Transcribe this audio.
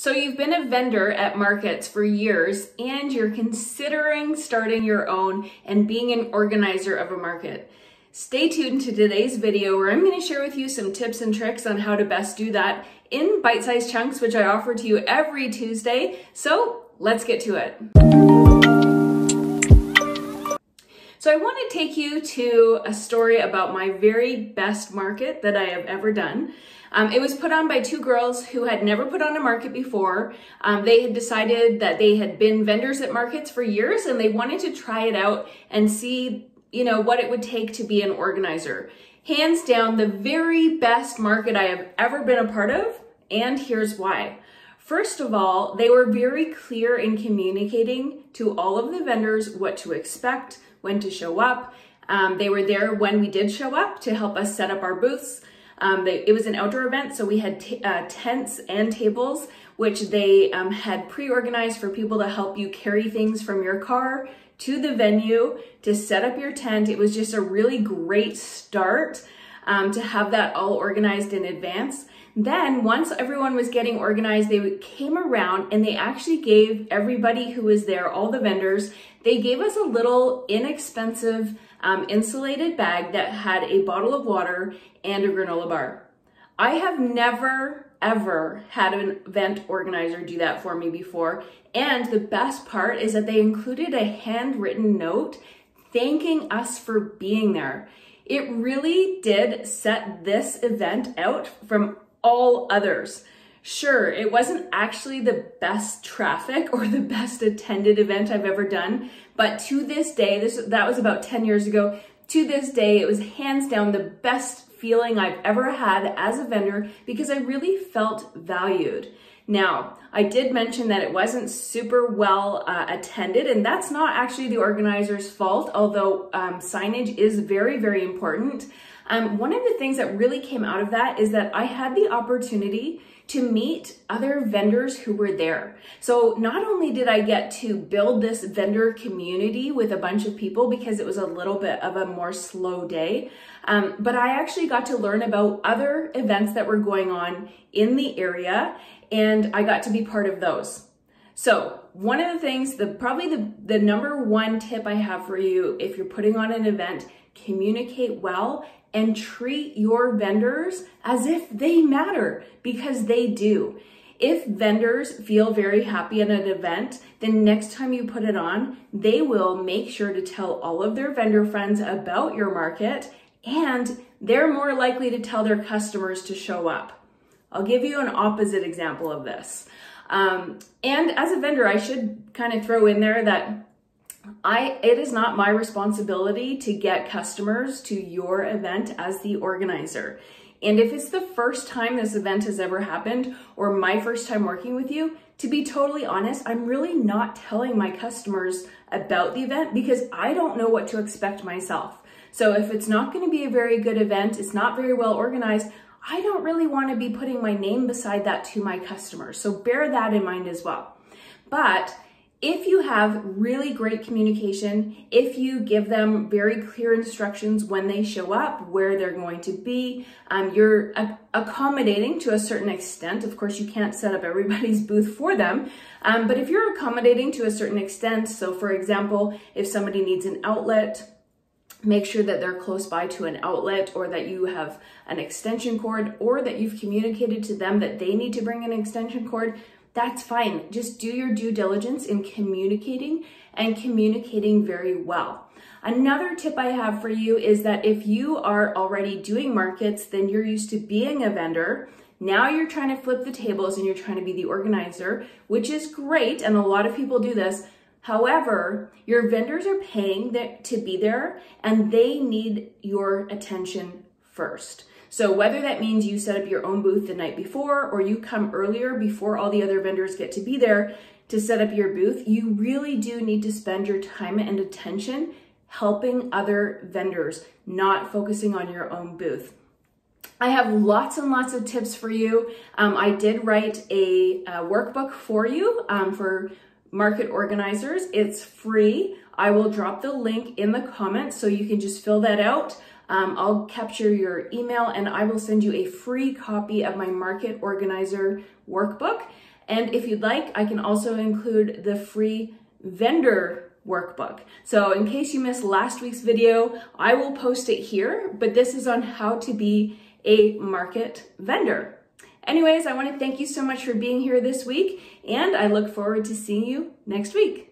So you've been a vendor at markets for years and you're considering starting your own and being an organizer of a market. Stay tuned to today's video where I'm going to share with you some tips and tricks on how to best do that in bite-sized chunks, which I offer to you every Tuesday. So let's get to it. So I want to take you to a story about my very best market that I have ever done. Um, it was put on by two girls who had never put on a market before. Um, they had decided that they had been vendors at markets for years and they wanted to try it out and see, you know, what it would take to be an organizer. Hands down, the very best market I have ever been a part of, and here's why. First of all, they were very clear in communicating to all of the vendors what to expect, when to show up. Um, they were there when we did show up to help us set up our booths. Um, they, it was an outdoor event, so we had uh, tents and tables, which they um, had pre-organized for people to help you carry things from your car to the venue to set up your tent. It was just a really great start um, to have that all organized in advance. Then once everyone was getting organized, they came around and they actually gave everybody who was there, all the vendors, they gave us a little inexpensive um, insulated bag that had a bottle of water and a granola bar. I have never ever had an event organizer do that for me before. And the best part is that they included a handwritten note thanking us for being there. It really did set this event out from all others. Sure, it wasn't actually the best traffic or the best attended event I've ever done, but to this day, this that was about 10 years ago, to this day, it was hands down the best feeling I've ever had as a vendor because I really felt valued. Now, I did mention that it wasn't super well uh, attended, and that's not actually the organizer's fault, although um, signage is very, very important. Um, one of the things that really came out of that is that I had the opportunity to meet other vendors who were there. So not only did I get to build this vendor community with a bunch of people because it was a little bit of a more slow day, um, but I actually got to learn about other events that were going on in the area and I got to be part of those. So one of the things, the probably the, the number one tip I have for you if you're putting on an event, communicate well and treat your vendors as if they matter because they do. If vendors feel very happy at an event, then next time you put it on, they will make sure to tell all of their vendor friends about your market and they're more likely to tell their customers to show up. I'll give you an opposite example of this. Um, and as a vendor, I should kind of throw in there that I, it is not my responsibility to get customers to your event as the organizer. And if it's the first time this event has ever happened or my first time working with you, to be totally honest, I'm really not telling my customers about the event because I don't know what to expect myself. So if it's not going to be a very good event, it's not very well organized, I don't really want to be putting my name beside that to my customers. So bear that in mind as well. But if you have really great communication, if you give them very clear instructions when they show up, where they're going to be, um, you're accommodating to a certain extent. Of course, you can't set up everybody's booth for them, um, but if you're accommodating to a certain extent, so for example, if somebody needs an outlet, make sure that they're close by to an outlet or that you have an extension cord or that you've communicated to them that they need to bring an extension cord, that's fine. Just do your due diligence in communicating and communicating very well. Another tip I have for you is that if you are already doing markets, then you're used to being a vendor. Now you're trying to flip the tables and you're trying to be the organizer, which is great. And a lot of people do this. However, your vendors are paying to be there and they need your attention first. So whether that means you set up your own booth the night before or you come earlier before all the other vendors get to be there to set up your booth, you really do need to spend your time and attention helping other vendors, not focusing on your own booth. I have lots and lots of tips for you. Um, I did write a, a workbook for you um, for market organizers. It's free. I will drop the link in the comments so you can just fill that out. Um, I'll capture your email and I will send you a free copy of my market organizer workbook. And if you'd like, I can also include the free vendor workbook. So in case you missed last week's video, I will post it here, but this is on how to be a market vendor. Anyways, I want to thank you so much for being here this week, and I look forward to seeing you next week.